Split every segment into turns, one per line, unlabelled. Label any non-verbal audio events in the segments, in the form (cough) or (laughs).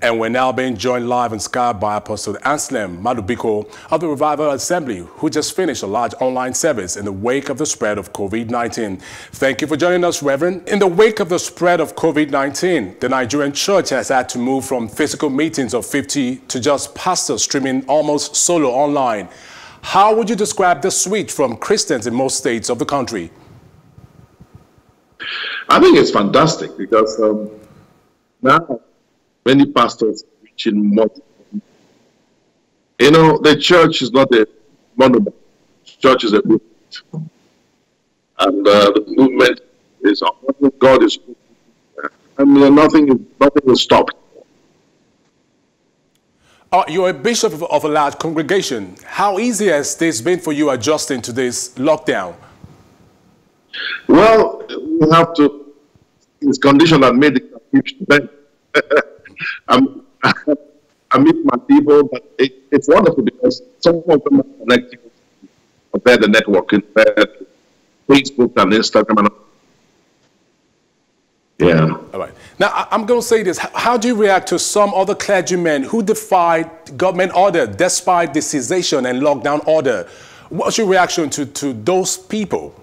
And we're now being joined live in Sky by Apostle Anselm Madubuko of the Revival Assembly, who just finished a large online service in the wake of the spread of COVID-19. Thank you for joining us, Reverend. In the wake of the spread of COVID-19, the Nigerian church has had to move from physical meetings of 50 to just pastors streaming almost solo online. How would you describe the switch from Christians in most states of the country?
I think it's fantastic because um, now many pastors preaching multiple. You know, the church is not a monument. Church is a movement, and uh, the movement is God is. I mean, nothing, nothing is stopped.
Uh, you're a bishop of, of a large congregation. How easy has this been for you adjusting to this lockdown?
Well, we have to. It's condition that made it. I'm, (laughs) I meet my people, but it, it's wonderful because some of them are connected via the networking, via Facebook and Instagram. And yeah.
All right. Now, I'm going to say this. How do you react to some other clergymen who defied government order despite the cessation and lockdown order? What's your reaction to, to those people?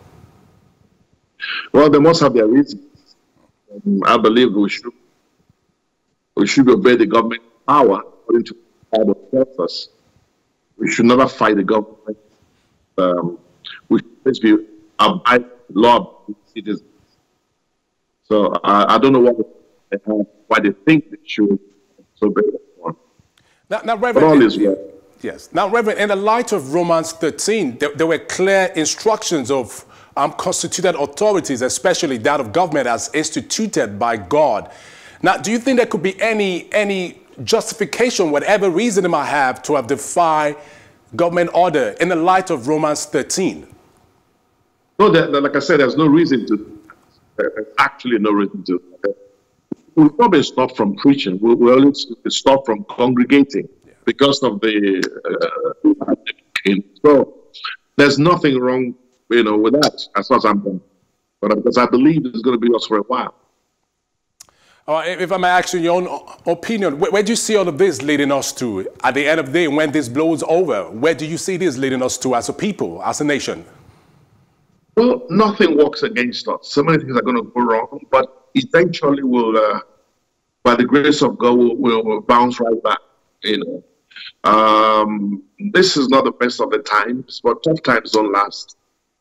Well, they must have their reasons. Um, I believe we should we should obey the government power according to all the purpose. We should never fight the government. Um, we should be abide law citizens. So I, I don't know what they have, why they think they should obey the law.
Now, now Reverend, all is well. Yes. Now, Reverend, in the light of Romans 13, there, there were clear instructions of um, constituted authorities, especially that of government as instituted by God. Now, do you think there could be any, any justification, whatever reason it might have, to have defied government order in the light of Romans 13?
No, like I said, there's no reason to. Actually no reason to. We'll probably stop from preaching. We'll, we'll stop from congregating yeah. because of the. Uh, so there's nothing wrong, you know, with that as far as I'm concerned. But because I believe it's going to be us for a while.
Uh, if I may ask you your own opinion, where, where, do you see all of this leading us to at the end of the day when this blows over? Where do you see this leading us to as a people, as a nation?
Well, nothing works against us. So many things are going to go wrong, but eventually we'll, uh, by the grace of God, we'll, we'll, bounce right back. You know, um, this is not the best of the times, but tough times don't last.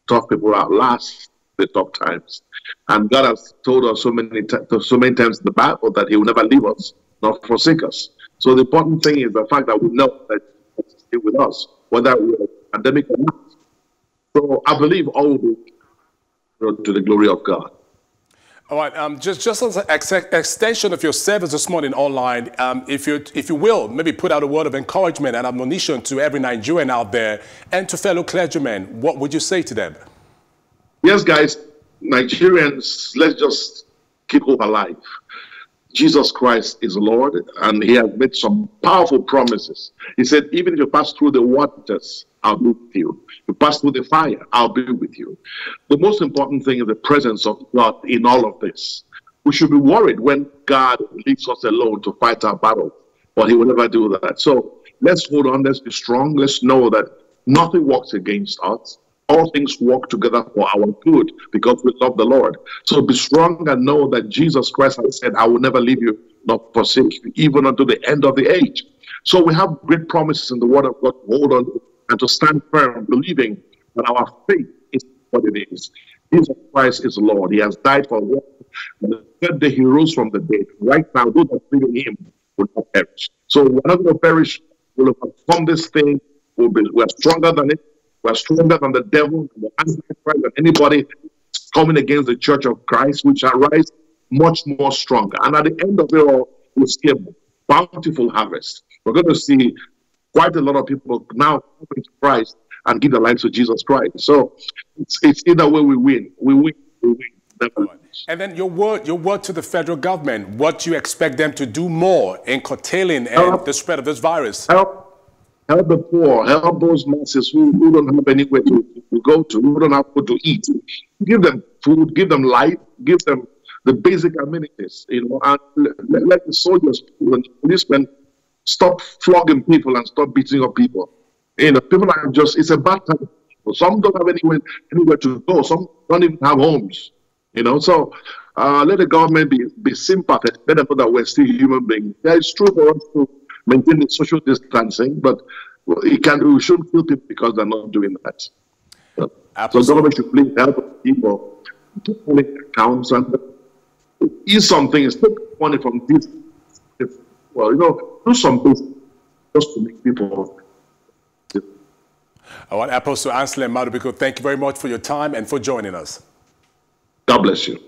Tough people outlast the tough times. And God has told us so many so many times in the Bible that He will never leave us nor forsake us. So the important thing is the fact that we know that He's still with us, whether we're pandemic or not. So I believe all will be to the glory of God.
All right, um, just, just as an ex extension of your service this morning online, um, if, you, if you will, maybe put out a word of encouragement and admonition to every Nigerian out there and to fellow clergymen, what would you say to them?
Yes, guys, Nigerians, let's just keep hope alive. Jesus Christ is Lord, and He has made some powerful promises. He said, Even if you pass through the waters, I'll be with you. If you pass through the fire, I'll be with you. The most important thing is the presence of God in all of this. We should be worried when God leaves us alone to fight our battle, but He will never do that. So let's hold on, let's be strong, let's know that nothing works against us all things work together for our good because we love the Lord. So be strong and know that Jesus Christ has said, I will never leave you nor forsake you, even unto the end of the age. So we have great promises in the Word of God to hold on to and to stand firm, believing that our faith is what it is. Jesus Christ is Lord. He has died for us. And the third day he rose from the dead. Right now, those that believe in him will not perish. So we're not going to perish. We'll overcome this thing. We'll be, we're stronger than it. We're stronger than the devil, the antichrist, than anybody coming against the church of Christ, which shall rise much more stronger. And at the end of it all, we'll see a bountiful harvest. We're going to see quite a lot of people now coming to Christ and give their lives to Jesus Christ. So it's, it's either way we win. We win. We win.
And then your word, your word to the federal government. What do you expect them to do more in curtailing and the spread of this virus?
Help the poor, help those masses who, who don't have anywhere to, to go to, who don't have food to eat. Give them food, give them light, give them the basic amenities, you know, and let, let the soldiers and policemen stop flogging people and stop beating up people. You know, people are just, it's a bad time. Some don't have anywhere, anywhere to go. Some don't even have homes. You know, so uh, let the government be, be sympathetic. Let them know that we're still human beings. Yeah, it's true for us to maintain the social distancing, but it can, we shouldn't kill people because they're not doing that. So, so government should please help people to make accounts and ease something, take money from this. Well, you know, do something just to make people.
All right, Apostle Anselm Madubuko, thank you very much for your time and for joining us.
God bless you.